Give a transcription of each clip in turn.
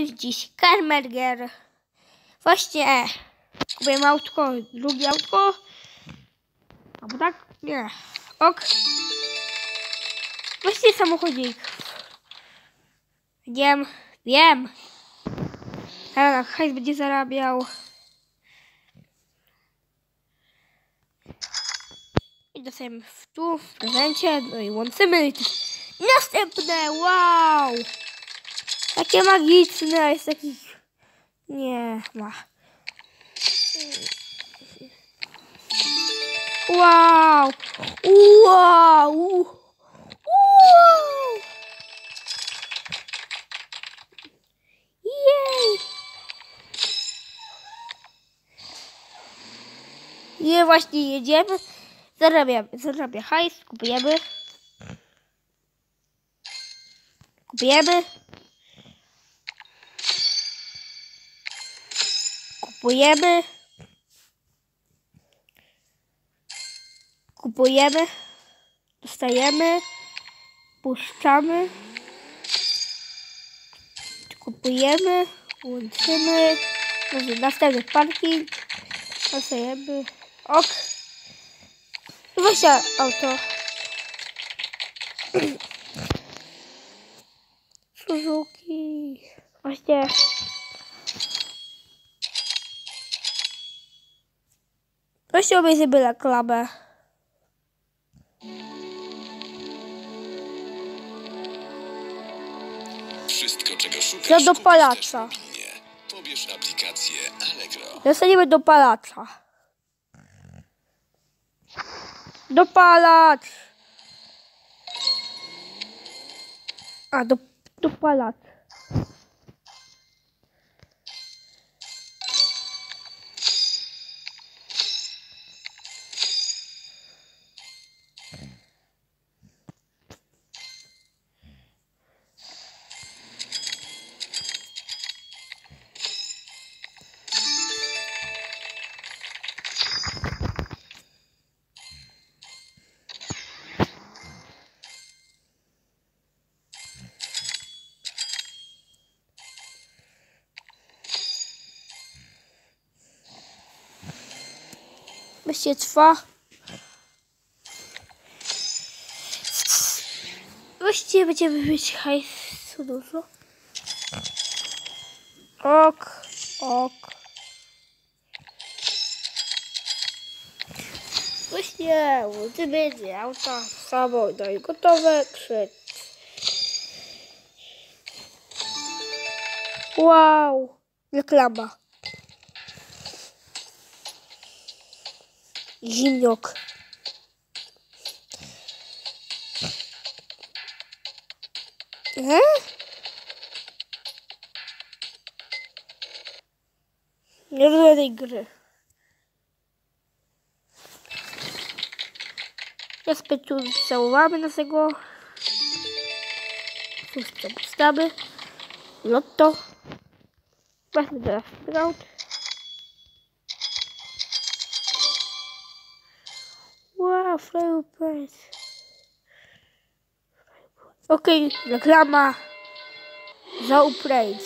jest dziś Karmerger. Właśnie kupiłem autko, drugie autko. Albo tak? Nie. Ok. Właśnie samochodzik. Wiem, wiem. Ale hajs będzie zarabiał. I dostajemy w tu w prezencie. No i łączymy. Następne, wow! Takie magiczne, jest taki... Nie, ma. Wow! Wow! Wow! Jej! Nie, właśnie jedziemy. Zarabiamy, zarabia hajs, kupujemy. Kupujemy. Kupujemy. Kupujemy. Dostajemy. Puszczamy. Kupujemy. Łączymy. Może następny parking. Dostajemy. Ok. Właśnie auto. Suzuki. Właśnie. Właśnie obejrzę byle klabę. Wszystko, czego szukasz, Ja do mobilnie. Pobierz aplikację Allegro. Dostaniemy do palacza. Do palacz. A, do, do Myślcie trwa. Właściwie będziemy mieć hajsu dużo. Ok, ok. Właśnie, ty będzie auta samo, no i gotowe, krzyk. Wow, reklama. Женек. А? Мне в этой игры. Я спечу все лами на сего. Слушайте, стабы. Лото. Возьми, да, спиралки. Flying Price. Okej, reklama za upgrade.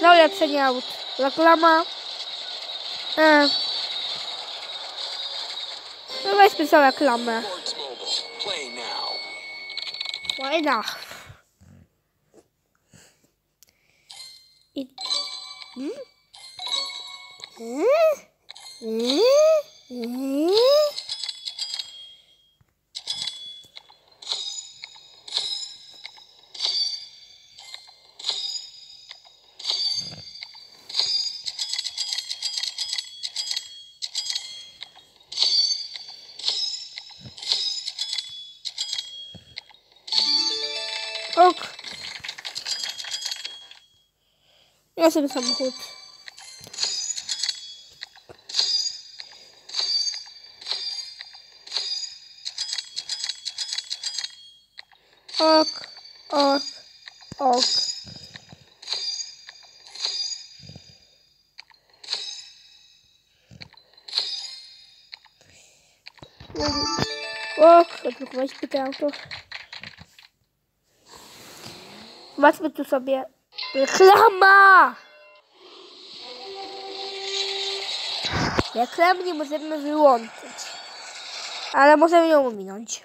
Za ulepszenie aut. Reklama. E, no weźmy za reklamę. Why? I... Hmm? Hmm? Hmm? Ok. Ja sobie samochód. Ok, ok, ok. Ok, odblokować pytę auto. Zobaczmy tu sobie Reklama! Reklam nie możemy wyłączyć. Ale możemy ją ominąć.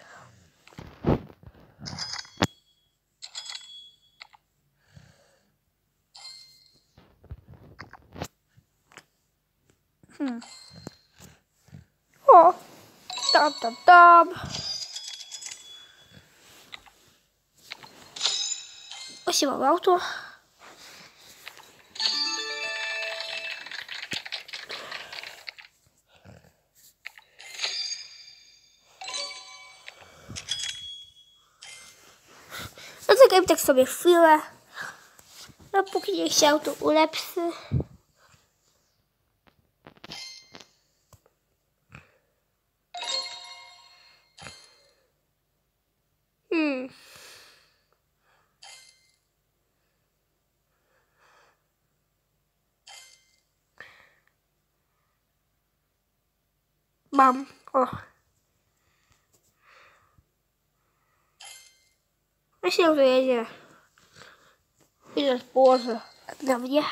Hmm. O! Tam, tam, tam. Osiemam auto. Zaczekaj tak sobie chwilę. No póki nie chciał, to ulepszy. бам. О. Ну, а сейчас я друзья. И позже. Для мне.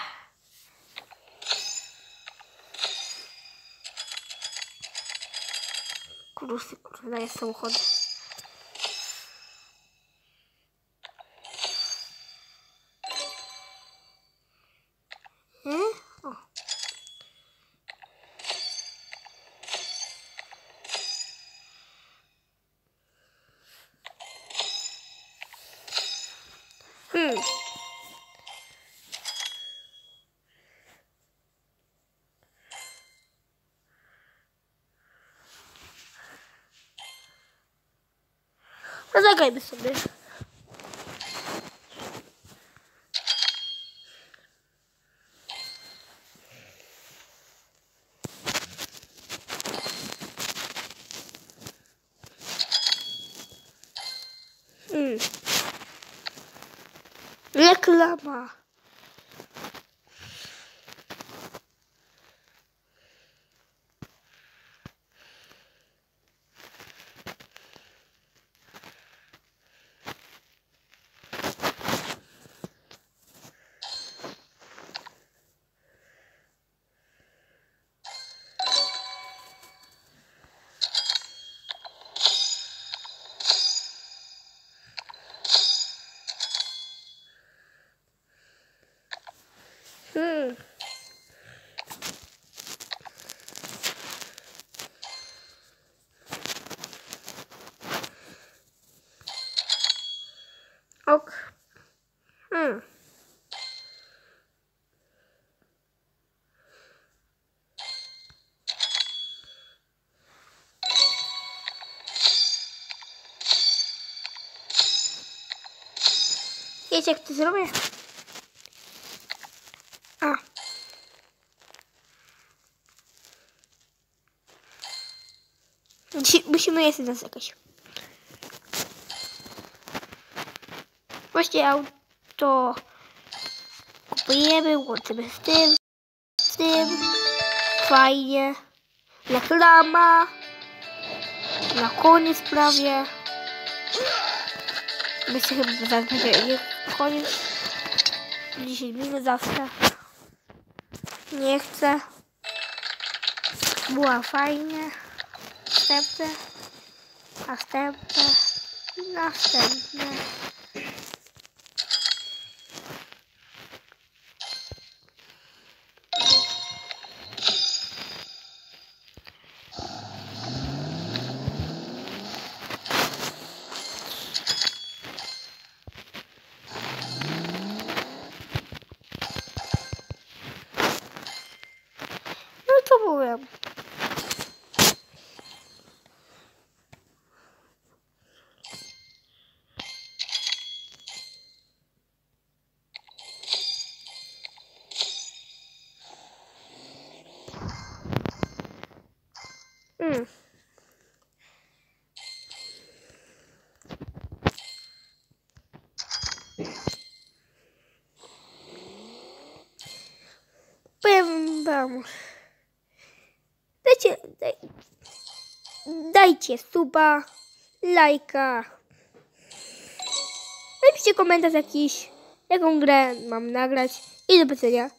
Крусы, крусы, да, я самоходный. Hmm. No zagrajmy sobie. Hmm. Reklama. Hmm. Ok. Hmm. Wiecie, jak to zrobię? A. Musi- Musimy jeszcze nas jakaś. Właśnie auto kupujemy, łączymy z tym, z tym. Fajnie. Reklama. Na koniec prawie. Myślę, chyba zaraz będzie nie koniec. 10 minut zawsze. Nie chcę. Była fajnie. Następne. Następne. Następne. No to mówię. Mm. Wam. Dajcie, daj, dajcie suba, lajka. Napiszcie komentarz jakiś. jaką grę mam nagrać i do powiedzenia